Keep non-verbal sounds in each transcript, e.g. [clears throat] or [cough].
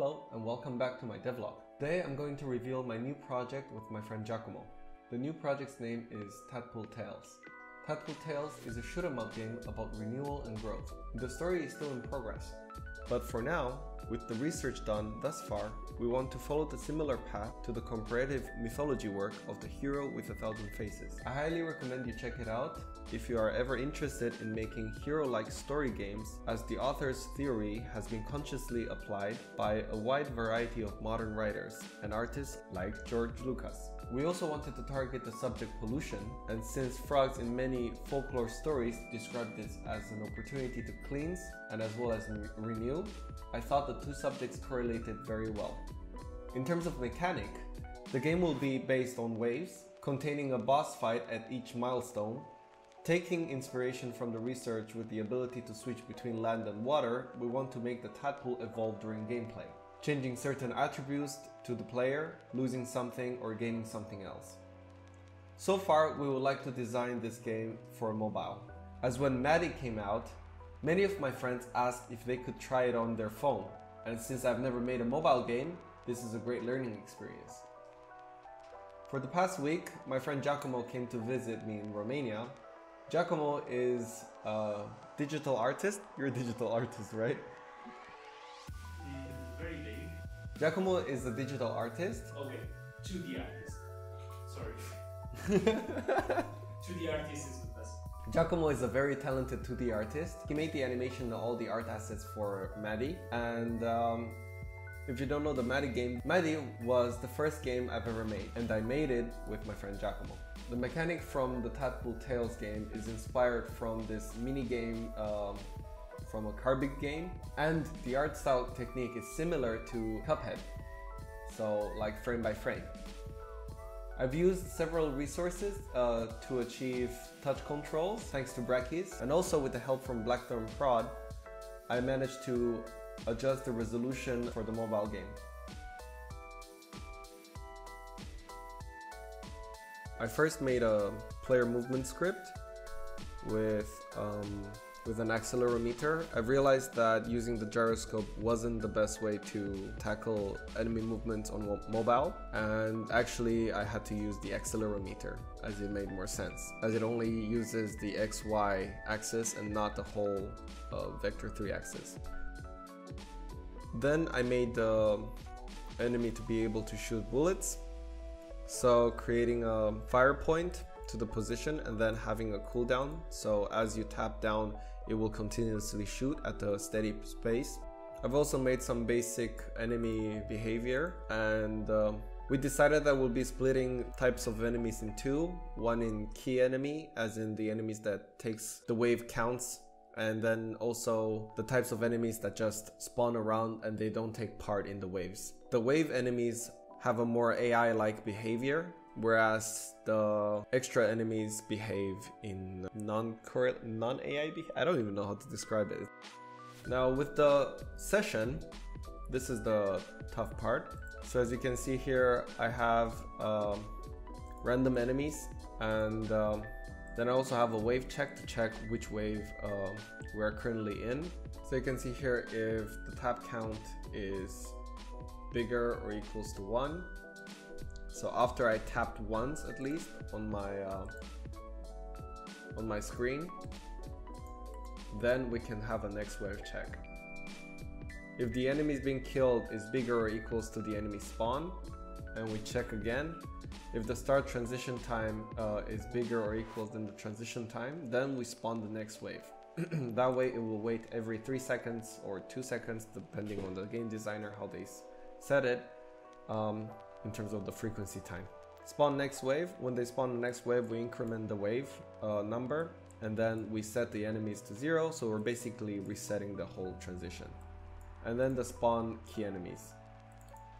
Hello and welcome back to my devlog. Today I'm going to reveal my new project with my friend Giacomo. The new project's name is Tadpool Tales. Tadpool Tales is a shoot 'em up game about renewal and growth. The story is still in progress, but for now, with the research done thus far, we want to follow the similar path to the comparative mythology work of the hero with a thousand faces. I highly recommend you check it out if you are ever interested in making hero-like story games as the author's theory has been consciously applied by a wide variety of modern writers and artists like George Lucas. We also wanted to target the subject pollution, and since frogs in many folklore stories describe this as an opportunity to cleanse and as well as re renew, I thought the two subjects correlated very well. In terms of mechanic, the game will be based on waves, containing a boss fight at each milestone. Taking inspiration from the research with the ability to switch between land and water, we want to make the tadpole evolve during gameplay changing certain attributes to the player, losing something or gaining something else. So far, we would like to design this game for mobile. As when Maddie came out, many of my friends asked if they could try it on their phone, and since I've never made a mobile game, this is a great learning experience. For the past week, my friend Giacomo came to visit me in Romania. Giacomo is a digital artist. You're a digital artist, right? Giacomo is a digital artist. Okay, 2D artist. Sorry. [laughs] 2D artist is the best. Giacomo is a very talented 2D artist. He made the animation and all the art assets for Maddie. And um, if you don't know the Maddie game, Maddie was the first game I've ever made, and I made it with my friend Giacomo. The mechanic from the Tadpool Tales game is inspired from this mini game um, from a Carbig game and the art style technique is similar to Cuphead, so like frame by frame. I've used several resources uh, to achieve touch controls thanks to Brackeys and also with the help from Blackthorn Prod I managed to adjust the resolution for the mobile game. I first made a player movement script with um, with an accelerometer, I've realized that using the gyroscope wasn't the best way to tackle enemy movements on mobile and actually I had to use the accelerometer as it made more sense as it only uses the XY axis and not the whole uh, vector 3 axis. Then I made the enemy to be able to shoot bullets so creating a fire point to the position and then having a cooldown so as you tap down it will continuously shoot at a steady pace. I've also made some basic enemy behavior and um, we decided that we'll be splitting types of enemies in two. One in key enemy, as in the enemies that takes the wave counts and then also the types of enemies that just spawn around and they don't take part in the waves. The wave enemies have a more AI-like behavior whereas the extra enemies behave in non-AI non I don't even know how to describe it. Now with the session, this is the tough part. So as you can see here, I have um, random enemies and um, then I also have a wave check to check which wave uh, we're currently in. So you can see here if the tap count is bigger or equals to 1, so after I tapped once at least on my uh, on my screen, then we can have a next wave check. If the enemy being killed is bigger or equals to the enemy spawn, and we check again, if the start transition time uh, is bigger or equals than the transition time, then we spawn the next wave. [clears throat] that way it will wait every 3 seconds or 2 seconds depending on the game designer how they set it. Um, in terms of the frequency time. Spawn next wave. When they spawn the next wave, we increment the wave uh, number and then we set the enemies to zero. So we're basically resetting the whole transition. And then the spawn key enemies.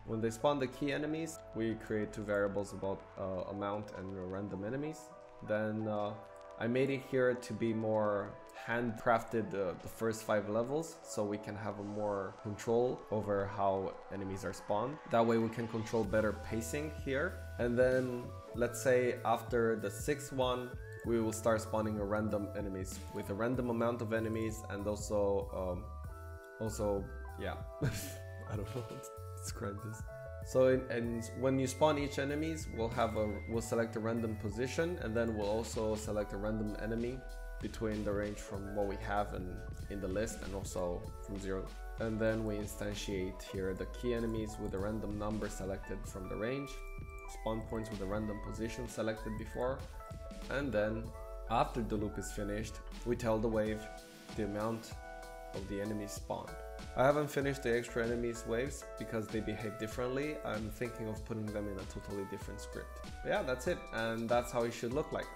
When they spawn the key enemies, we create two variables about uh, amount and random enemies. Then uh, I made it here to be more handcrafted the, the first five levels so we can have a more control over how enemies are spawned. That way we can control better pacing here. And then let's say after the sixth one, we will start spawning a random enemies with a random amount of enemies and also, um, also, yeah. [laughs] I don't know how to describe this. So and when you spawn each enemies, we'll have a we'll select a random position and then we'll also select a random enemy between the range from what we have and in the list and also from zero. And then we instantiate here the key enemies with a random number selected from the range, spawn points with a random position selected before, and then after the loop is finished, we tell the wave the amount of the enemies spawned. I haven't finished the extra enemies waves because they behave differently. I'm thinking of putting them in a totally different script. But yeah, that's it. And that's how it should look like.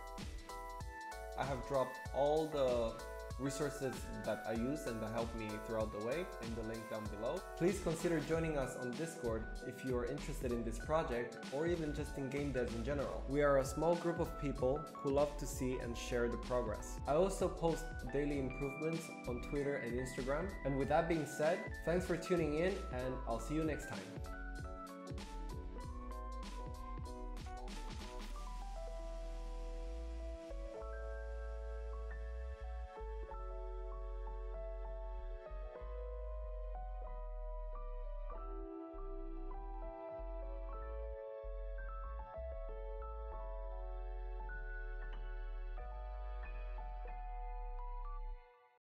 I have dropped all the resources that I use and that helped me throughout the way in the link down below. Please consider joining us on Discord if you are interested in this project or even just in game devs in general. We are a small group of people who love to see and share the progress. I also post daily improvements on Twitter and Instagram. And with that being said, thanks for tuning in and I'll see you next time.